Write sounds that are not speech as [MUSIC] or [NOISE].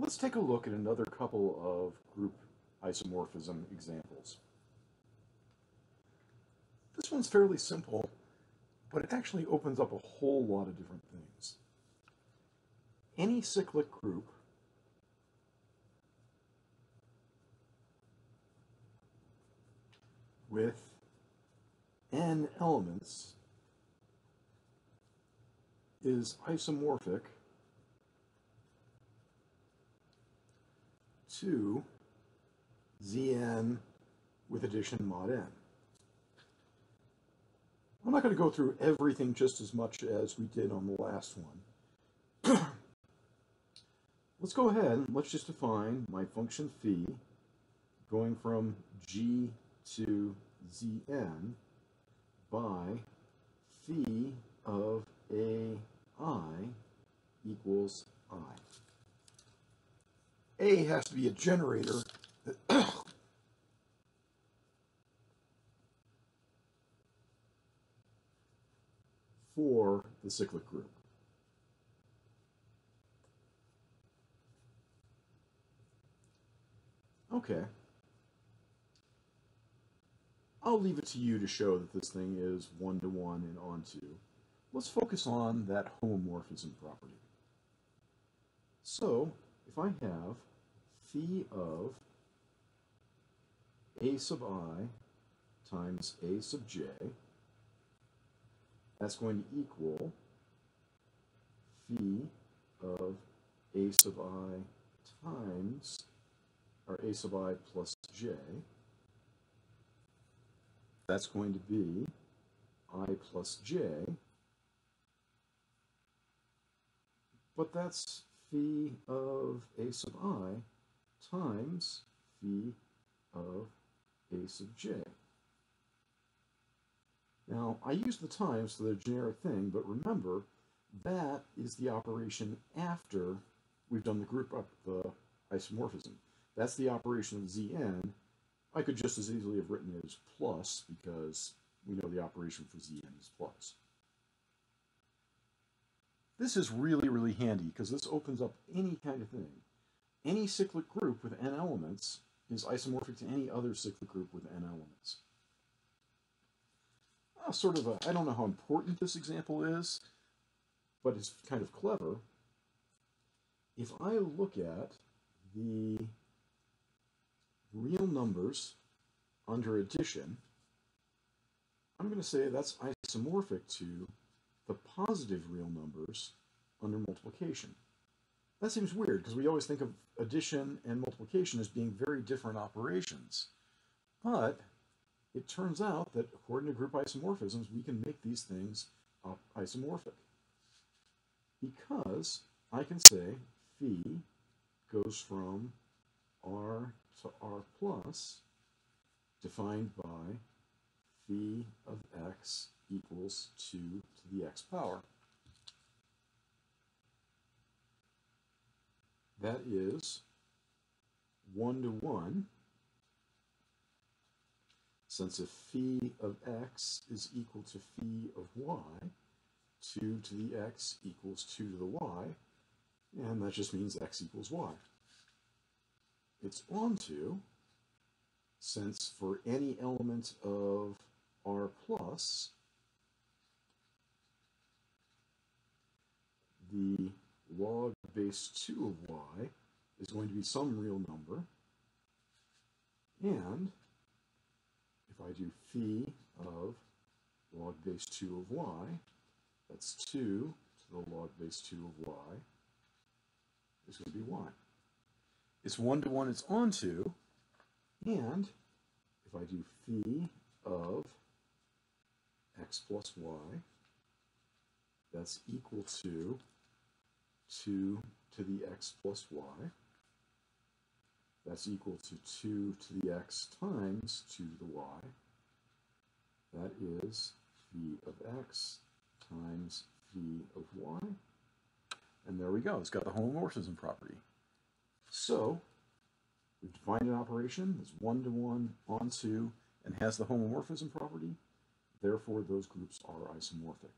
let's take a look at another couple of group isomorphism examples. This one's fairly simple, but it actually opens up a whole lot of different things. Any cyclic group with n elements is isomorphic to Zn with addition mod n. I'm not going to go through everything just as much as we did on the last one. [CLEARS THROAT] let's go ahead and let's just define my function phi going from g to zn by phi of ai equals. A has to be a generator [COUGHS] for the cyclic group. Okay. I'll leave it to you to show that this thing is one-to-one -one and onto. Let's focus on that homomorphism property. So, if I have phi of a sub i times a sub j, that's going to equal phi of a sub i times, or a sub i plus j. That's going to be i plus j. But that's phi of a sub i times phi of a sub j. Now, I use the times for the generic thing, but remember, that is the operation after we've done the group up the isomorphism. That's the operation of Zn. I could just as easily have written it as plus because we know the operation for Zn is plus. This is really, really handy because this opens up any kind of thing. Any cyclic group with n elements is isomorphic to any other cyclic group with n elements. Uh, sort of a, I don't know how important this example is, but it's kind of clever. If I look at the real numbers under addition, I'm going to say that's isomorphic to the positive real numbers under multiplication. That seems weird because we always think of addition and multiplication as being very different operations. But it turns out that according to group isomorphisms, we can make these things isomorphic. Because I can say phi goes from r to r plus, defined by phi of x equals 2 to the x power. That is 1 to 1, since if phi of x is equal to phi of y, 2 to the x equals 2 to the y, and that just means x equals y. It's onto, since for any element of r plus, the log base 2 of y is going to be some real number. And if I do phi of log base 2 of y, that's 2 to the log base 2 of y is going to be y. It's 1 to 1 it's onto, and if I do phi of x plus y, that's equal to 2 to the x plus y. That's equal to 2 to the x times 2 to the y. That is phi of x times phi of y. And there we go. It's got the homomorphism property. So we've defined an operation that's one-to-one -one onto and has the homomorphism property. Therefore, those groups are isomorphic.